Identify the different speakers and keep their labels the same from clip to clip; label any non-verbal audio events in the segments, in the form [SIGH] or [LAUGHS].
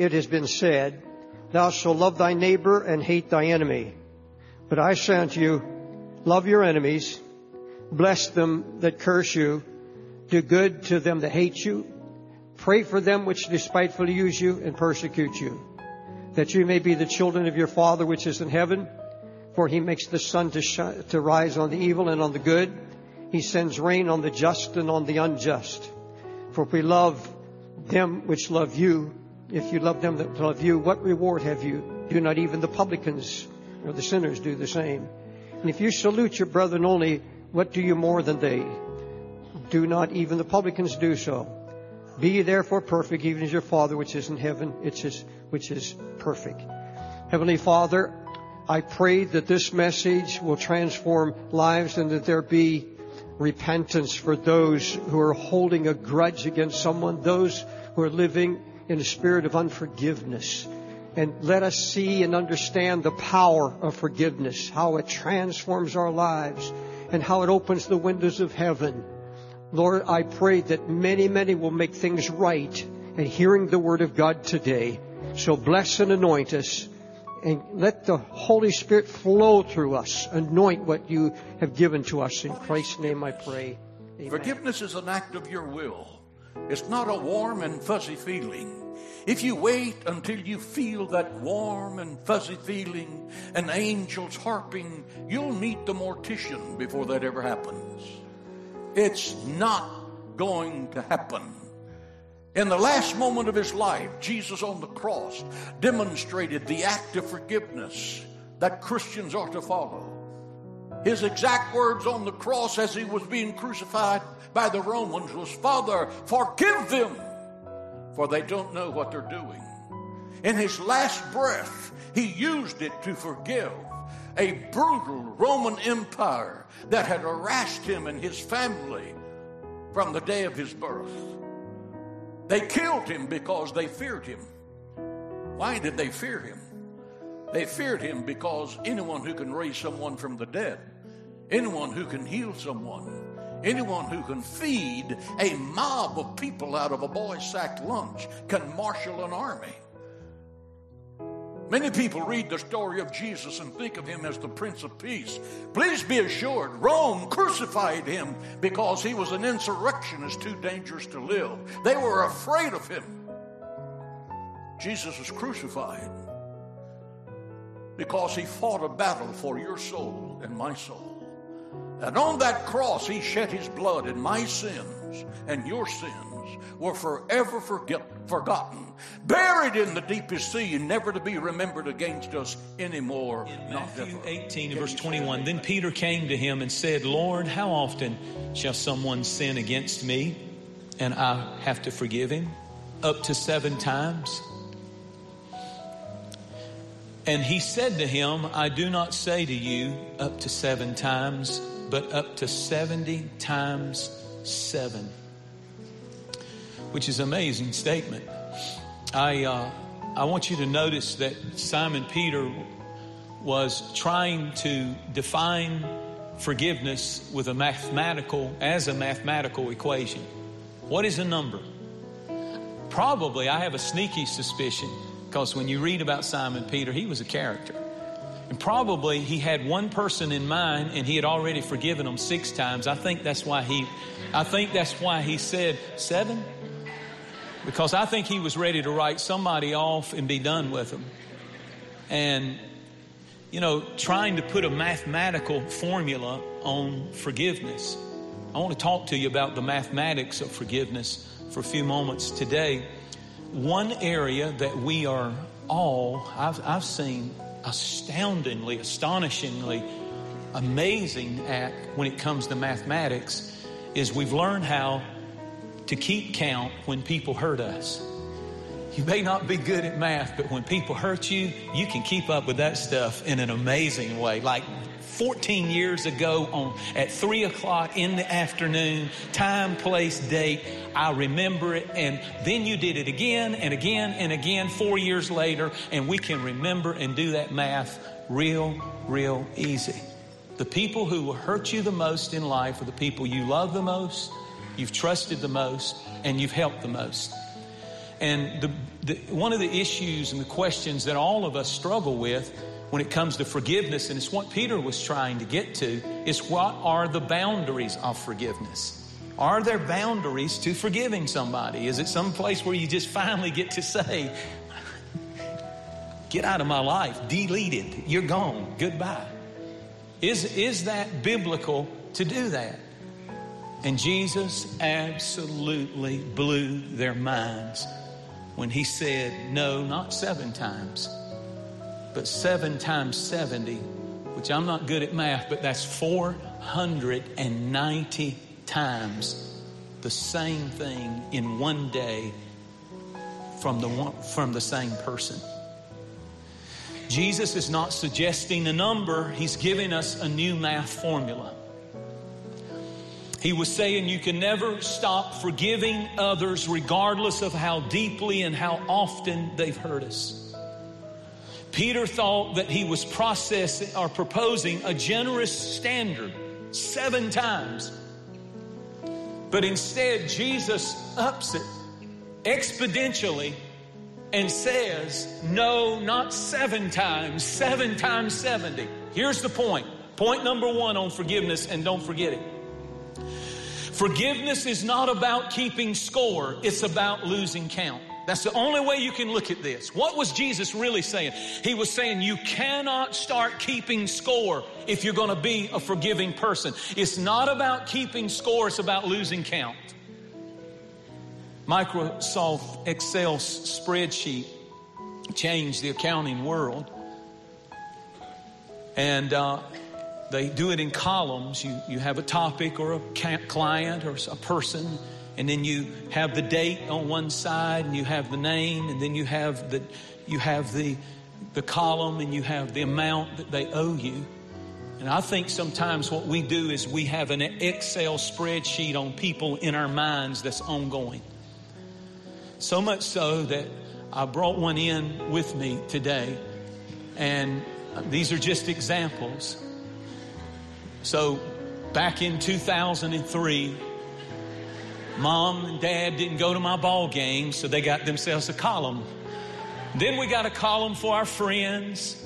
Speaker 1: it has been said, Thou shalt love thy neighbor and hate thy enemy. But I say unto you, love your enemies, bless them that curse you, do good to them that hate you, pray for them which despitefully use you and persecute you, that you may be the children of your Father which is in heaven. For he makes the sun to, shine, to rise on the evil and on the good. He sends rain on the just and on the unjust. For if we love them which love you, if you love them that love you, what reward have you? Do not even the publicans or the sinners do the same? And if you salute your brethren only, what do you more than they? Do not even the publicans do so? Be ye therefore perfect, even as your Father which is in heaven, which is, which is perfect. Heavenly Father, I pray that this message will transform lives and that there be repentance for those who are holding a grudge against someone, those who are living in a spirit of unforgiveness. And let us see and understand the power of forgiveness, how it transforms our lives and how it opens the windows of heaven. Lord, I pray that many, many will make things right and hearing the word of God today. So bless and anoint us and let the Holy Spirit flow through us. Anoint what you have given to us. In Christ's name I pray.
Speaker 2: Amen. Forgiveness is an act of your will. It's not a warm and fuzzy feeling. If you wait until you feel that warm and fuzzy feeling and angels harping, you'll meet the mortician before that ever happens. It's not going to happen. In the last moment of his life, Jesus on the cross demonstrated the act of forgiveness that Christians are to follow. His exact words on the cross as he was being crucified by the Romans was, Father, forgive them, for they don't know what they're doing. In his last breath, he used it to forgive a brutal Roman Empire that had harassed him and his family from the day of his birth. They killed him because they feared him. Why did they fear him? They feared him because anyone who can raise someone from the dead, anyone who can heal someone, anyone who can feed a mob of people out of a boy's sack lunch can marshal an army. Many people read the story of Jesus and think of him as the Prince of Peace. Please be assured, Rome crucified him because he was an insurrectionist too dangerous to live. They were afraid of him. Jesus was crucified because he fought a battle for your soul and my soul. And on that cross, he shed his blood, and my sins and your sins were forever forget, forgotten buried in the deepest sea and never to be remembered against us anymore.
Speaker 3: In Matthew 18 verse 21, then Peter came to him and said, Lord, how often shall someone sin against me and I have to forgive him? Up to seven times. And he said to him, I do not say to you up to seven times, but up to 70 times seven. Which is an amazing statement. I, uh, I want you to notice that Simon Peter was trying to define forgiveness with a mathematical, as a mathematical equation. What is a number? Probably, I have a sneaky suspicion, because when you read about Simon Peter, he was a character. And probably he had one person in mind and he had already forgiven them six times. I think that's why he, I think that's why he said seven because I think he was ready to write somebody off and be done with them. And, you know, trying to put a mathematical formula on forgiveness. I want to talk to you about the mathematics of forgiveness for a few moments today. One area that we are all, I've, I've seen astoundingly, astonishingly amazing at when it comes to mathematics is we've learned how to keep count when people hurt us. You may not be good at math, but when people hurt you, you can keep up with that stuff in an amazing way. Like 14 years ago on at three o'clock in the afternoon, time, place, date. I remember it. And then you did it again and again and again four years later. And we can remember and do that math real, real easy. The people who will hurt you the most in life are the people you love the most you've trusted the most, and you've helped the most. And the, the, one of the issues and the questions that all of us struggle with when it comes to forgiveness, and it's what Peter was trying to get to, is what are the boundaries of forgiveness? Are there boundaries to forgiving somebody? Is it some place where you just finally get to say, Get out of my life, deleted, you're gone, goodbye? Is, is that biblical to do that? And Jesus absolutely blew their minds when he said, No, not seven times, but seven times 70, which I'm not good at math, but that's 490 times the same thing in one day from the, one, from the same person. Jesus is not suggesting a number, he's giving us a new math formula. He was saying you can never stop forgiving others regardless of how deeply and how often they've hurt us. Peter thought that he was processing or proposing a generous standard seven times. But instead, Jesus ups it exponentially and says, No, not seven times, seven times 70. Here's the point. Point number one on forgiveness, and don't forget it. Forgiveness is not about keeping score, it's about losing count. That's the only way you can look at this. What was Jesus really saying? He was saying you cannot start keeping score if you're going to be a forgiving person. It's not about keeping score, it's about losing count. Microsoft Excel spreadsheet changed the accounting world. And uh, they do it in columns. You, you have a topic or a client or a person, and then you have the date on one side, and you have the name, and then you have the, you have the, the column, and you have the amount that they owe you. And I think sometimes what we do is we have an Excel spreadsheet on people in our minds that's ongoing. So much so that I brought one in with me today. And these are just examples. So back in 2003, mom and dad didn't go to my ball game, so they got themselves a column. Then we got a column for our friends.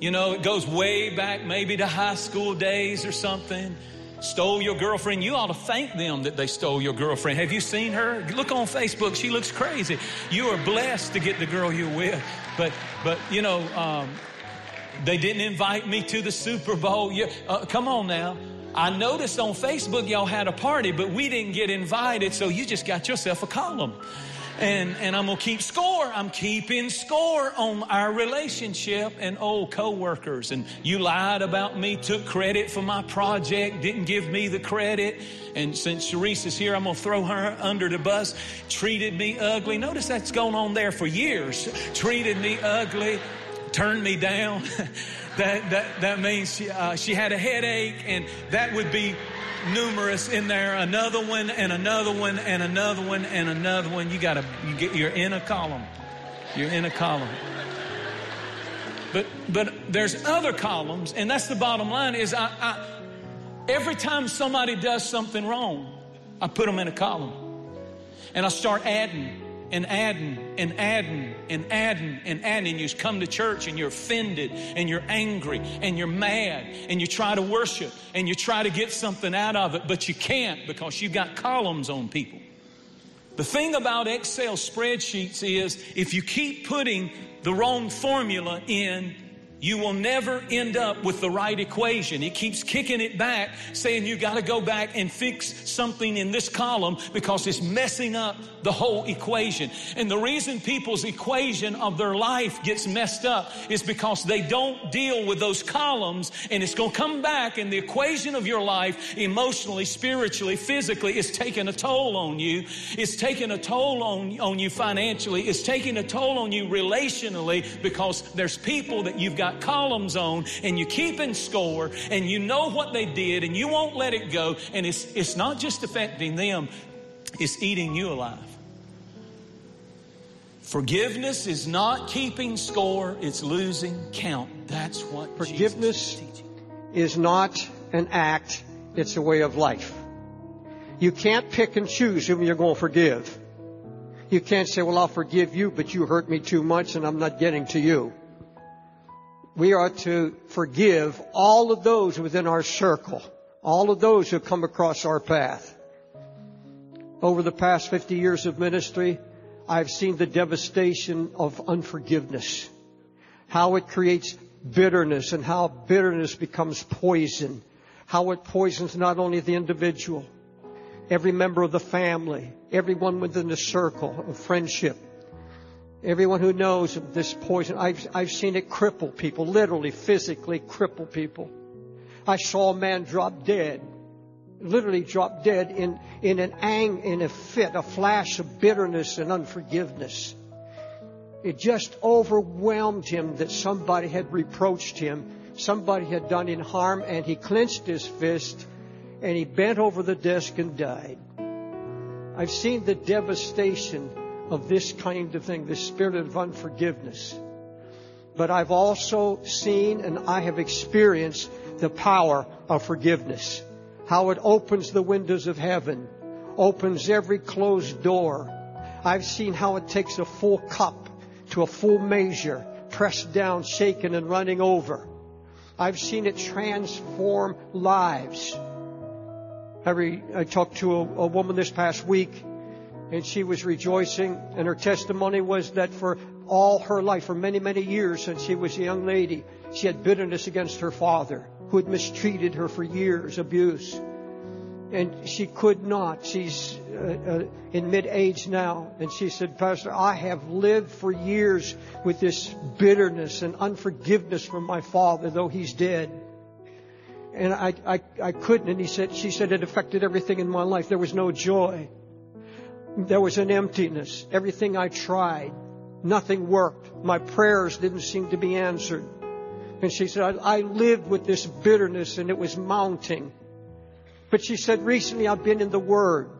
Speaker 3: You know, it goes way back maybe to high school days or something stole your girlfriend, you ought to thank them that they stole your girlfriend. Have you seen her? Look on Facebook. She looks crazy. You are blessed to get the girl you're with. But, but you know, um, they didn't invite me to the Super Bowl. You, uh, come on now. I noticed on Facebook y'all had a party, but we didn't get invited, so you just got yourself a column and, and I'm to keep score. I'm keeping score on our relationship and old coworkers. And you lied about me, took credit for my project, didn't give me the credit. And since Sharice is here, I'm to throw her under the bus. Treated me ugly. Notice that's going on there for years. Treated me ugly, turned me down. [LAUGHS] that, that, that means she, uh, she had a headache, and that would be numerous in there, another one and another one and another one and another one. You gotta, you get, you're in a column. You're in a column. But, but there's other columns, and that's the bottom line is I, I every time somebody does something wrong, I put them in a column. And I start adding and adding and adding and adding and adding. You come to church and you're offended and you're angry and you're mad and you try to worship and you try to get something out of it, but you can't because you've got columns on people. The thing about Excel spreadsheets is if you keep putting the wrong formula in, you will never end up with the right equation. It keeps kicking it back, saying you got to go back and fix something in this column because it's messing up the whole equation. And the reason people's equation of their life gets messed up is because they don't deal with those columns and it's going to come back and the equation of your life emotionally, spiritually, physically is taking a toll on you. It's taking a toll on, on you financially. It's taking a toll on you relationally because there's people that you've got got columns on and you're keeping score and you know what they did and you won't let it go. And it's, it's not just affecting them, it's eating you alive. Forgiveness is not keeping score, it's losing count. That's what
Speaker 1: forgiveness is, is not an act, it's a way of life. You can't pick and choose whom you're going to forgive. You can't say, well, I'll forgive you, but you hurt me too much and I'm not getting to you. We are to forgive all of those within our circle, all of those who come across our path. Over the past 50 years of ministry, I've seen the devastation of unforgiveness, how it creates bitterness and how bitterness becomes poison, how it poisons not only the individual, every member of the family, everyone within the circle of friendship, everyone who knows of this poison. I've, I've seen it cripple people, literally, physically cripple people. I saw a man drop dead, literally drop dead in, in an ang, in a fit, a flash of bitterness and unforgiveness. It just overwhelmed him that somebody had reproached him, somebody had done him harm, and he clenched his fist and he bent over the desk and died. I've seen the devastation of this kind of thing, this spirit of unforgiveness. But I've also seen and I have experienced the power of forgiveness. How it opens the windows of heaven, opens every closed door. I've seen how it takes a full cup to a full measure, pressed down, shaken, and running over. I've seen it transform lives. Every, I talked to a, a woman this past week and she was rejoicing and her testimony was that for all her life, for many, many years since she was a young lady, she had bitterness against her father who had mistreated her for years, abuse. And she could not. She's uh, uh, in mid-age now. And she said, Pastor, I have lived for years with this bitterness and unforgiveness from my father, though he's dead and I, I, I couldn't. And he said, she said it affected everything in my life. There was no joy. There was an emptiness. Everything I tried, nothing worked. My prayers didn't seem to be answered. And she said, I, I lived with this bitterness and it was mounting. But she said, recently I've been in the Word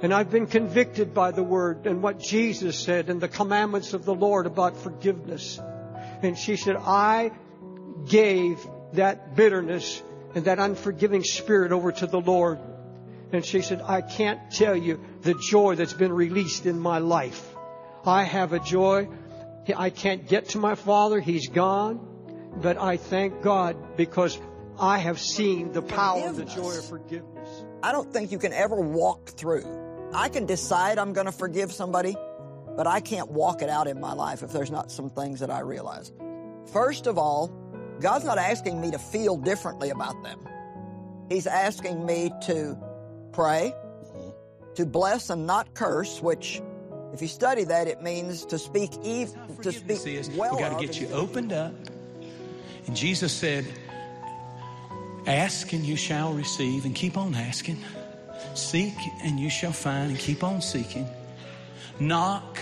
Speaker 1: and I've been convicted by the Word and what Jesus said and the commandments of the Lord about forgiveness. And she said, I gave that bitterness and that unforgiving spirit over to the Lord. And she said, I can't tell you the joy that's been released in my life. I have a joy. I can't get to my father. He's gone. But I thank God because I have seen the power of the joy of forgiveness.
Speaker 4: I don't think you can ever walk through. I can decide I'm going to forgive somebody, but I can't walk it out in my life if there's not some things that I realize. First of all, God's not asking me to feel differently about them. He's asking me to pray, mm-hmm. to bless and not curse, which if you study that, it means to speak evil, to speak
Speaker 3: is,
Speaker 4: well.
Speaker 3: We got to get you opened up. And Jesus said, "Ask and you shall receive, and keep on asking. Seek and you shall find, and keep on seeking. Knock."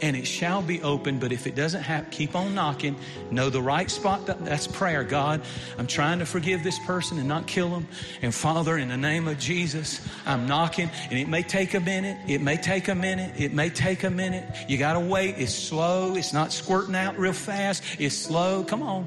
Speaker 3: And it shall be open. But if it doesn't happen, keep on knocking. Know the right spot. That's prayer. God, I'm trying to forgive this person and not kill them. And Father, in the name of Jesus, I'm knocking. And it may take a minute. It may take a minute. It may take a minute. You got to wait. It's slow. It's not squirting out real fast. It's slow. Come on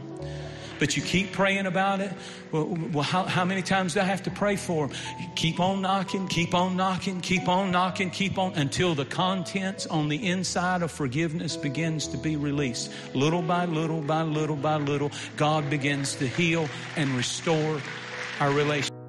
Speaker 3: but you keep praying about it. Well, well how, how, many times do I have to pray for them? Keep on knocking, keep on knocking, keep on knocking, keep on until the contents on the inside of forgiveness begins to be released. Little by little by little by little, God begins to heal and restore our relationship.